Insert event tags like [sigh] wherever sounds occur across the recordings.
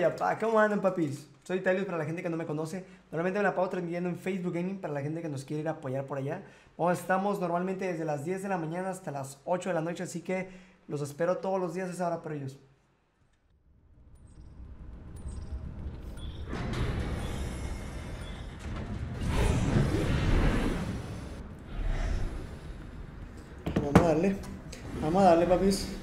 Ajá, ya pa, ¿cómo andan, papis? Soy Talius para la gente que no me conoce. Normalmente me la pago transmitiendo en Facebook Gaming para la gente que nos quiere ir a apoyar por allá. Estamos normalmente desde las 10 de la mañana hasta las 8 de la noche, así que los espero todos los días a esa hora por ellos. Vamos a darle. Vamos a darle, papis.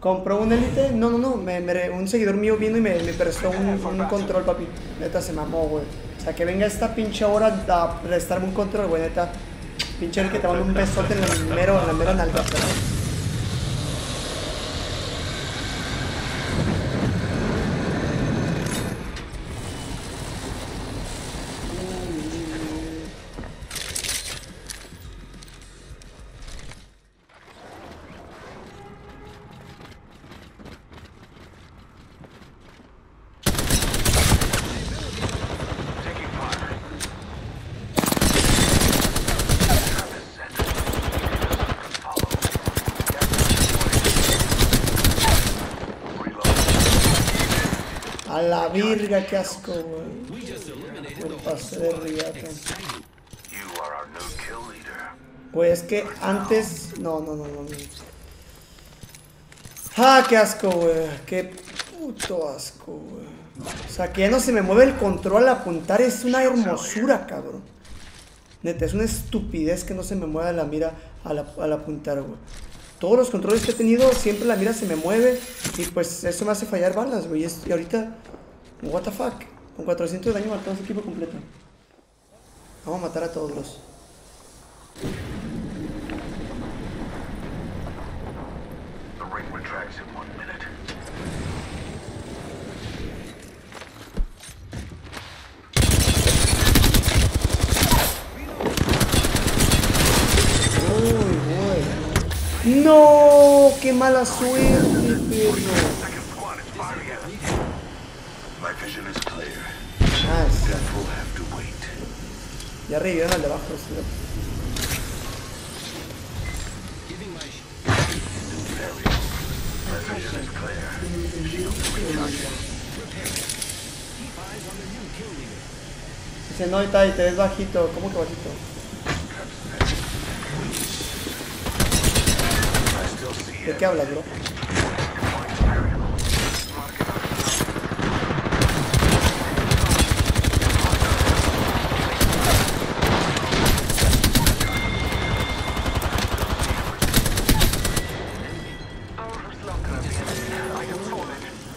Compró un Elite. No, no, no. Me, me- un seguidor mío vino y me, me prestó un, un control, papi. Neta, se mamó, güey. O sea, que venga esta pinche hora a prestarme un control, güey, neta. Pinche el que te manda un besote en el mero, en la mera nalga, pero- A la virga, qué asco, güey. Me pasé de riata. Es que antes. No, no, no, no. Ah, qué asco, güey. Qué puto asco, güey. O sea, que ya no se me mueve el control al apuntar. Es una hermosura, cabrón. Neta, es una estupidez que no se me mueva la mira al, al apuntar, güey. Todos los controles que he tenido, siempre la mira se me mueve. Y pues eso me hace fallar balas, güey. Y ahorita, what the fuck. Con 400 de daño matamos equipo completo. Vamos a matar a todos los. Uy, güey. No, qué mala suerte, perro. Vision is clear. Sí. Death will have to wait. Ya revivieron al de abajo. sí. Dice, no, y te ves bajito. ¿Cómo que bajito? ¿De qué hablas, bro?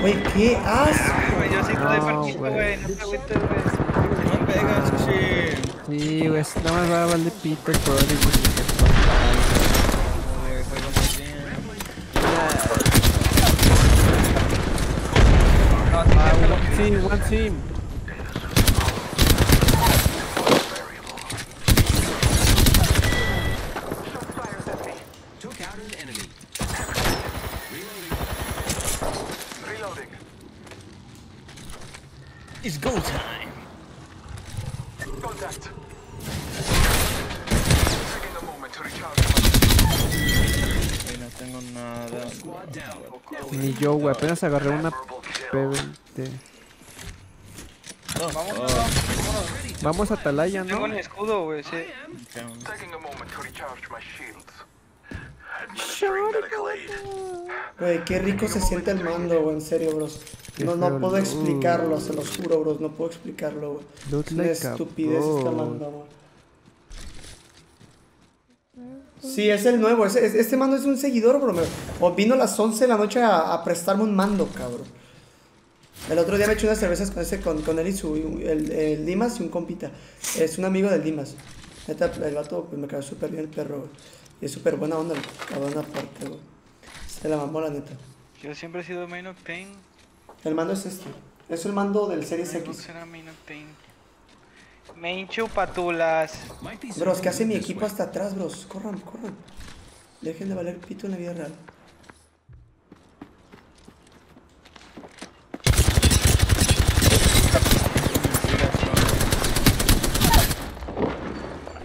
güey. Qué asco. Güey, Yo sí permiso, güey. No agüites, güey. No pegas, sí. Sí, güey, nada más va a valer pito el poder y Güey, Sí, one team. It's go time. Contact. Taking a moment to recharge. Güey, no tengo nada. Ni yo, güey, apenas agarré una Memorable kill. P20. Vamos, a Atalaya, ¿no? Tengo el escudo, güey, sí. Taking a moment to recharge my shields. Administering medical aid. Güey, qué rico se siente el mando, güey, en serio, bros. Qué No, no puedo explicarlo, se los juro, bros. No puedo explicarlo, güey. Es una estupidez pro. mando, güey. Sí, es el nuevo. es- este mando es un seguidor, bro. me- O vino a las 11 de la noche a, a prestarme un mando, cabrón. El otro día me eché unas cervezas con ese, con, con él y su, el, el Dimas y un compita. Es un amigo del Dimas. Neta, el vato pues, me quedó súper bien el perro, güey. Y es súper buena onda, cabrón aparte, güey. Se la mamó la neta. Yo siempre he sido main of pain. El mando es este. Es el mando del Series X. main chupatulas. Bros, ¿qué hace mi equipo hasta atrás, bros? Corran, corran. Dejen de valer pito en la vida real.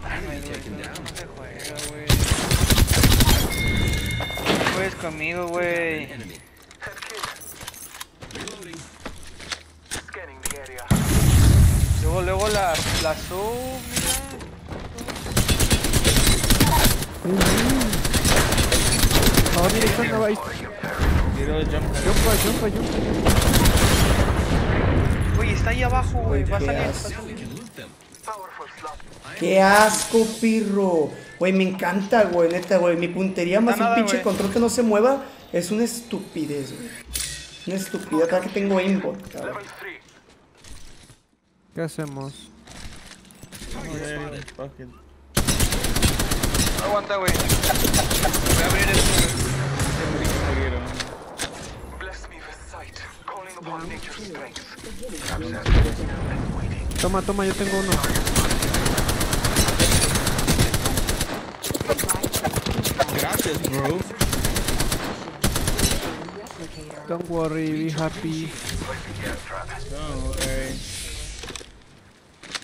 Ay, no. No conmigo, güey. Luego, luego la, la sub, mira, esta no va ahí. Tiro jump. Jumpa, jumpa, jumpa. mira. Güey, está ahí abajo, güey. Va a salir. va a salir. ¡Qué asco, pirro! Güey, me encanta, güey, neta, güey. Mi puntería más un pinche control que no se mueva es una estupidez, güey. Una estupidez. Acá que tengo aimbot, cabrón. Level 3. ¿Qué hacemos? Eh, it. Aguanta, güey. Voy a abrir esto, güey. Murieron. Bless me with sight. Calling upon nature's strength. Toma, toma, yo tengo uno. Gracias, bro. Don't worry, be happy. No, okay.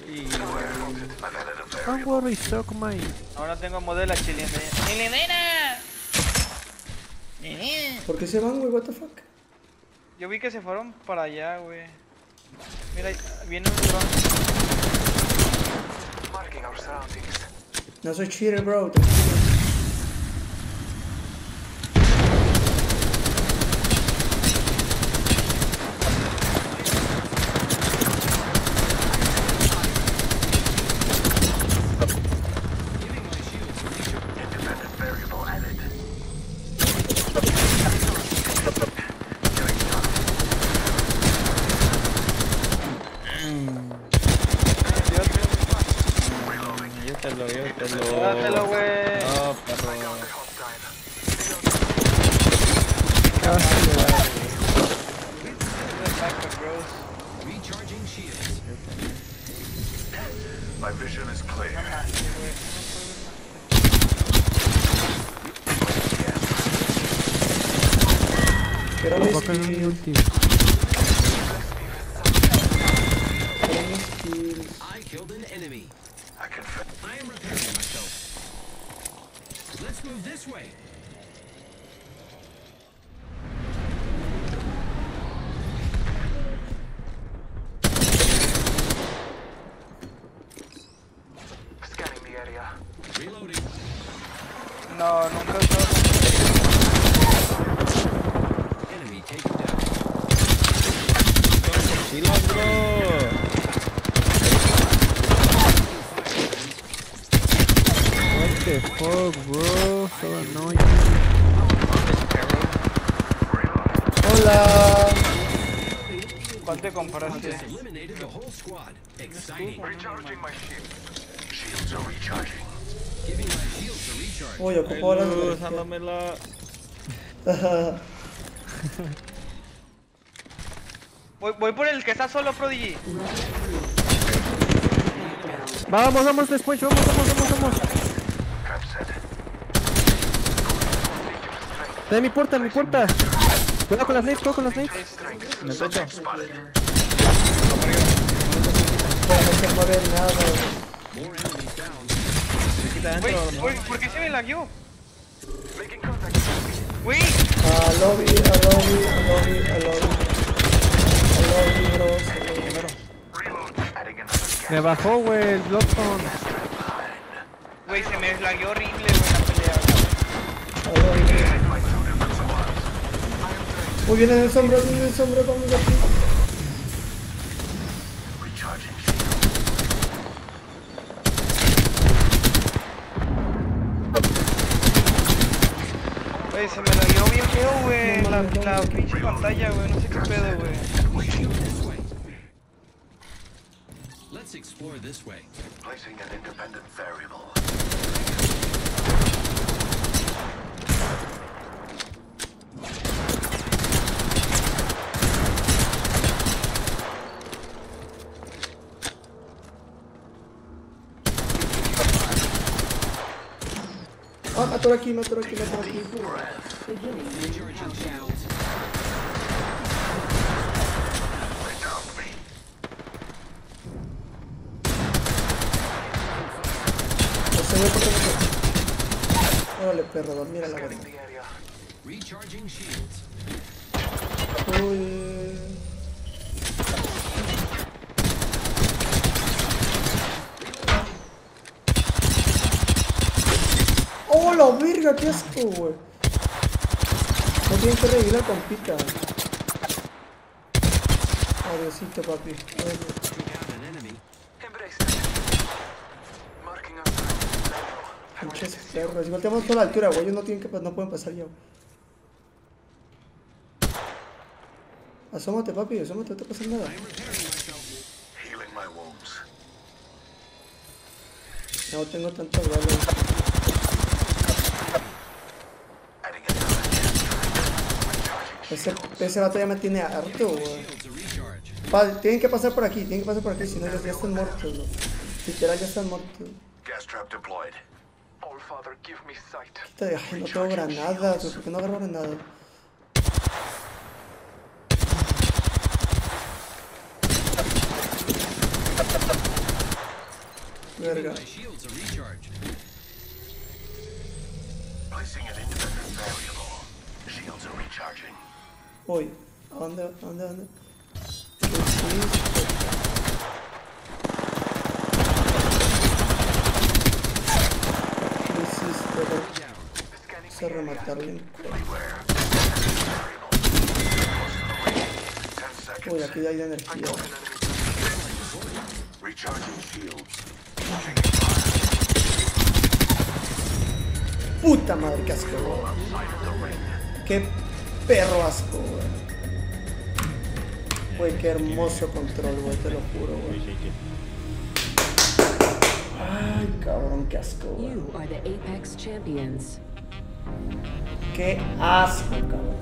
Sí, Don't worry, suck mine. Ahora tengo modelo chilena. ¡Chilenera! ¿Por qué se van, güey? What the fuck? Yo vi que se fueron para allá, güey. Mira, viene un dron. Marking our surroundings. No soy cheater, bro. tranquilo. My vision is clear. Quiero mis Poco en mi kills. ulti. Quiero mis kills. I killed an enemy. I confess. I am repairing myself. Let's move this way. Fuck, bro? So annoying. Hola. ¿Cuál te compraste? Uy, ocupo ahora Luz. [laughs] Voy, voy por el que está solo, Prodigy. Vamos, vamos, después, vamos, vamos, vamos, vamos. De mi puerta, mi puerta. Cuidado con las nades, cuidado con las nades. No se mueve nada, adentro. güey, ¿por qué se me lagueó? Güey, A lobby, a lobby, a lobby, a lobby. A lobby, bros. Me bajó, güey, el Bloodstone. güey, se me lagueó horrible, güey, la pelea. A lobby. Uy, viene el sombra, viene el sombra, vamos aquí. Güey, se me lagueó bien feo, güey. La, la pinche pantalla, güey, no sé qué pedo, way. Let's explore this way. Placing an independent variable. Atoro aquí, me atoro aquí, aquí. No sé, güey, ¿por qué no sé? Órale, perro, dormir a la shields. Uy. La verga! ¡Qué asco, güey! No tienen que revivir al compita. Adiosito, papi. Pinches perros. Igual tenemos toda la altura, güey. Ellos no, tienen que, pa- no pueden pasar ya. Asómate, papi. Asómate, no te pasa nada. No tengo tantas balas. Ese, ese vato ya me tiene harto. Pa- tienen que pasar por aquí, tienen que pasar por aquí, si no ya, ya están muertos, güey. Literal, ya están muertos. Gas trap deployed. All Father, give me sight. Puta, Ay, no tengo granadas. ¿Por qué no agarro granadas? Verga. Placing an independent variable. Shields are recharging. Uy, ¿a dónde, a dónde, a dónde? Se rematarle en Beware. Ten seconds. Uy, aquí hay energía. Puta madre, qué asco. Qué perro asco, güey. Güey, qué hermoso control, güey, te lo juro, güey. Ay, cabrón, qué asco, güey. You are the Apex champions. Qué asco, cabrón.